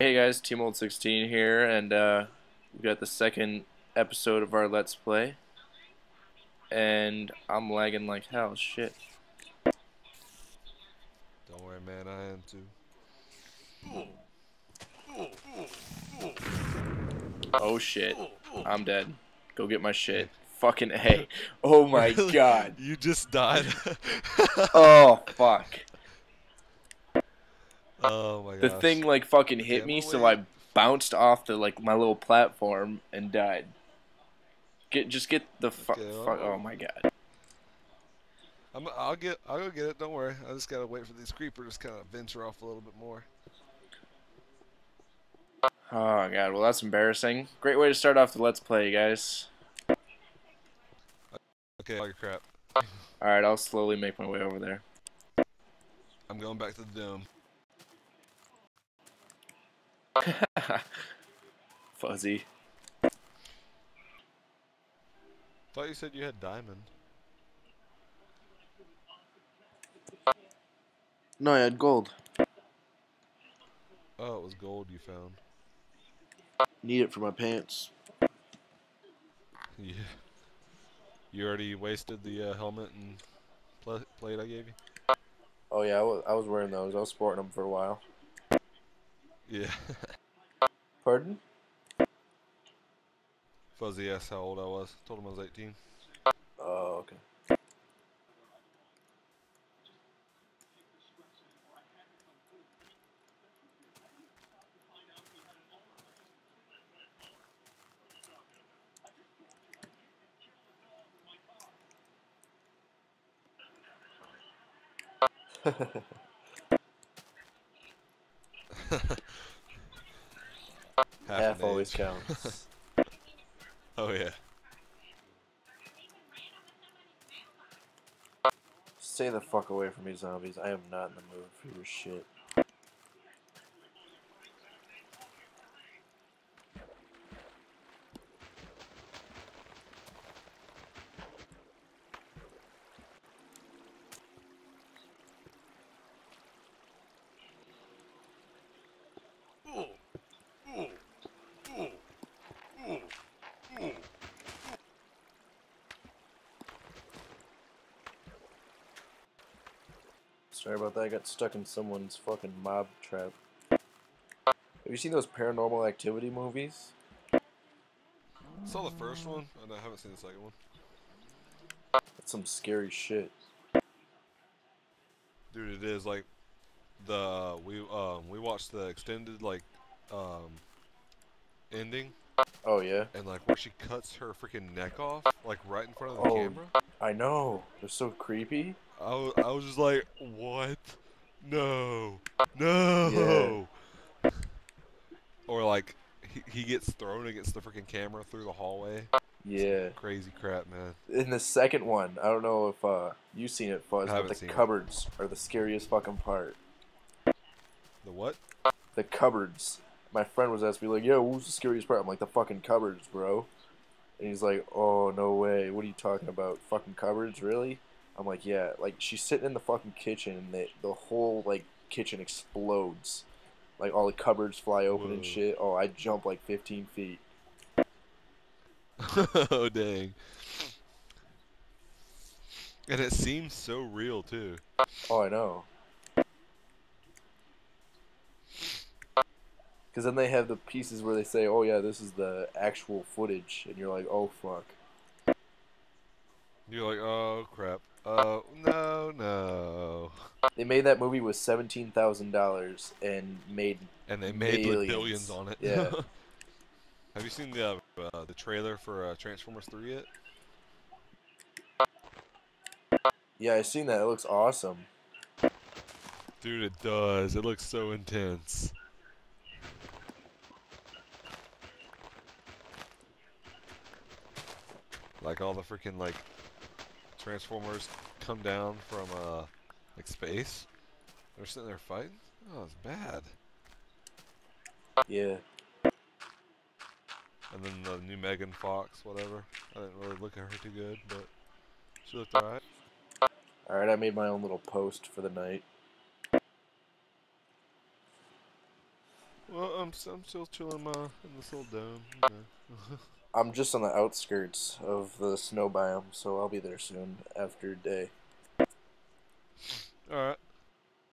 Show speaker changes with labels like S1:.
S1: Hey guys, Tmold 16 here, and uh, we got the second episode of our Let's Play. And I'm lagging like hell, shit.
S2: Don't worry, man. I am too.
S1: Oh shit, I'm dead. Go get my shit. Fucking A. Oh my god.
S2: You just died.
S1: Oh fuck.
S2: Oh my god.
S1: The thing like fucking hit me, so I bounced off the like my little platform and died. Get just get the fuck.
S2: Okay,
S1: fuck oh my god.
S2: I'm, I'll get. I'll go get it. Don't worry. I just gotta wait for these creepers to kind of venture off a little bit more.
S1: Oh god. Well, that's embarrassing. Great way to start off the Let's Play, guys.
S2: Okay, all your crap.
S1: All right, I'll slowly make my way over there.
S2: I'm going back to the dome.
S1: Fuzzy.
S2: Thought you said you had diamond.
S1: No, I had gold.
S2: Oh, it was gold you found.
S1: Need it for my pants.
S2: Yeah. You already wasted the uh, helmet and pla plate I gave you.
S1: Oh yeah, I was, I was wearing those. I was sporting them for a while.
S2: Yeah.
S1: Pardon?
S2: Fuzzy asked how old I was. Told him I was 18.
S1: Oh, okay.
S2: Half,
S1: always counts.
S2: Oh yeah.
S1: Stay the fuck away from me, zombies. I am not in the mood for your shit. Sorry about that. I got stuck in someone's fucking mob trap. Have you seen those paranormal activity movies?
S2: I Saw the first one, and I haven't seen the second one.
S1: That's some scary shit.
S2: Dude, it is like the we um we watched the extended like um ending
S1: Oh yeah?
S2: and like where she cuts her freaking neck off like right in front of the
S1: Oh.
S2: camera.
S1: I know. They're so creepy.
S2: I was, I was just like, what? No, no. Or like he, he gets thrown against the freaking camera through the hallway.
S1: Yeah.
S2: Crazy crap, man.
S1: In the second one, I don't know if uh you've seen it, Fuzz, but the
S2: seen it.
S1: cupboards are the scariest fucking part.
S2: The what?
S1: The cupboards. My friend was asking me like, "Yo, what was the scariest part?" I'm like, "The fucking cupboards, bro." And he's like, "Oh no way! What are you talking about? Fucking cupboards, really?" I'm like, "Yeah." Like she's sitting in the fucking kitchen, and the the whole like kitchen explodes. Like all the cupboards fly open and shit. Oh, I jump like 15 feet.
S2: oh dang. And it seems so real too.
S1: Oh, I know. Because then they have the pieces where they say, "Oh yeah, this is the actual footage," and you're like, "Oh fuck."
S2: You're like, oh crap. Oh no, no.
S1: They made that movie with seventeen thousand dollars and made
S2: And they made like billions on it.
S1: Yeah.
S2: Have you seen the uh, the trailer for uh, Transformers 3 yet?
S1: yeah, I've seen that. It looks awesome.
S2: Dude, it does. It looks so intense. Like all the freaking like Transformers come down from uh like space. They're sitting there fighting. Oh, it's bad.
S1: Yeah.
S2: And then the new Megan Fox, whatever. I didn't really look at her too good, but she looked alright.
S1: All right, I made my own little post for the night.
S2: Well, I'm I'm still chilling my in this little dome. You know.
S1: I'm just on the outskirts of the snow biome, so I'll be there soon after day.
S2: All right.